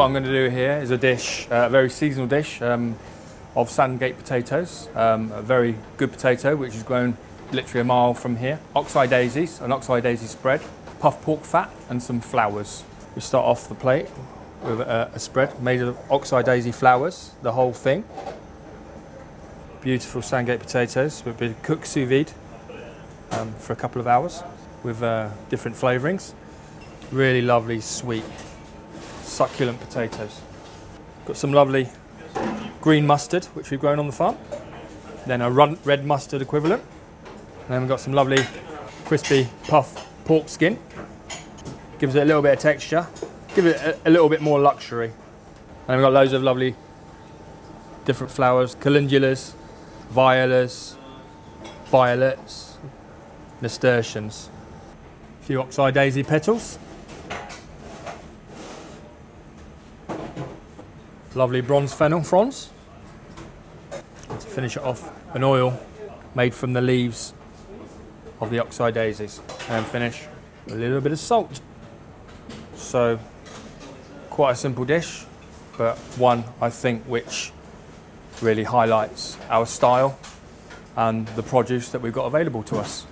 I'm going to do here is a dish, uh, a very seasonal dish um, of Sandgate potatoes. Um, a very good potato which is grown literally a mile from here. Oxeye daisies, an oxeye daisy spread, puff pork fat and some flowers. We start off the plate with a, a spread made of oxeye daisy flowers, the whole thing. Beautiful Sandgate potatoes been cooked sous vide um, for a couple of hours with uh, different flavourings. Really lovely, sweet, succulent potatoes. Got some lovely green mustard, which we've grown on the farm. Then a red mustard equivalent. And then we've got some lovely crispy puff pork skin. Gives it a little bit of texture. Give it a, a little bit more luxury. And we've got loads of lovely different flowers, calendulas, violas, violets, nasturtiums. A few oxeye daisy petals. Lovely bronze fennel fronds. And to finish it off, an oil made from the leaves of the oxeye daisies. And finish a little bit of salt. So, quite a simple dish, but one I think which really highlights our style and the produce that we've got available to us.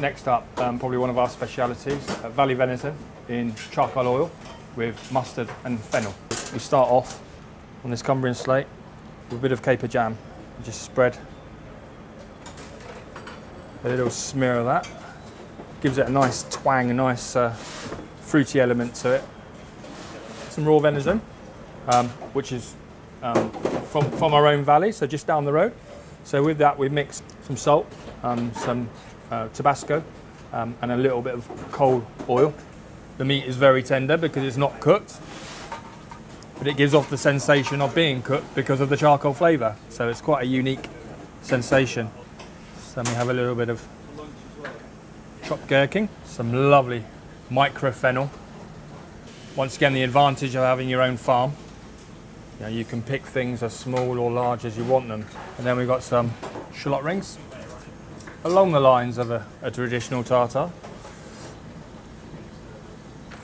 Next up, um, probably one of our specialities, uh, Valley venison in charcoal oil with mustard and fennel. We start off on this Cumbrian slate with a bit of caper jam. We just spread a little smear of that. Gives it a nice twang, a nice uh, fruity element to it. Some raw venison, um, which is um, from, from our own valley, so just down the road. So with that, we mixed some salt, um, some uh, Tabasco, um, and a little bit of coal oil. The meat is very tender because it's not cooked, but it gives off the sensation of being cooked because of the charcoal flavour. So it's quite a unique sensation. So then we have a little bit of chopped gherkin, some lovely micro fennel. Once again, the advantage of having your own farm. You, know, you can pick things as small or large as you want them. And then we've got some shallot rings, along the lines of a, a traditional tartar.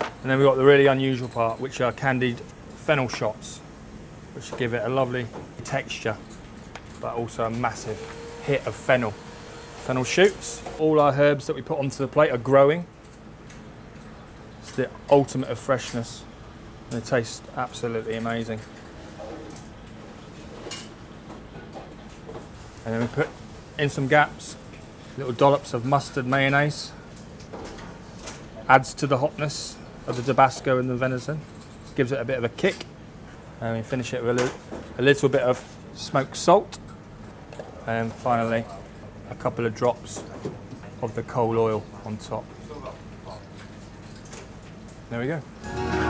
And then we've got the really unusual part, which are candied fennel shots, which give it a lovely texture, but also a massive hit of fennel. Fennel shoots. All our herbs that we put onto the plate are growing. It's the ultimate of freshness. And it tastes absolutely amazing. And then we put in some gaps, little dollops of mustard mayonnaise. Adds to the hotness of the Tabasco and the venison. Gives it a bit of a kick. And we finish it with a little, a little bit of smoked salt. And finally, a couple of drops of the coal oil on top. There we go.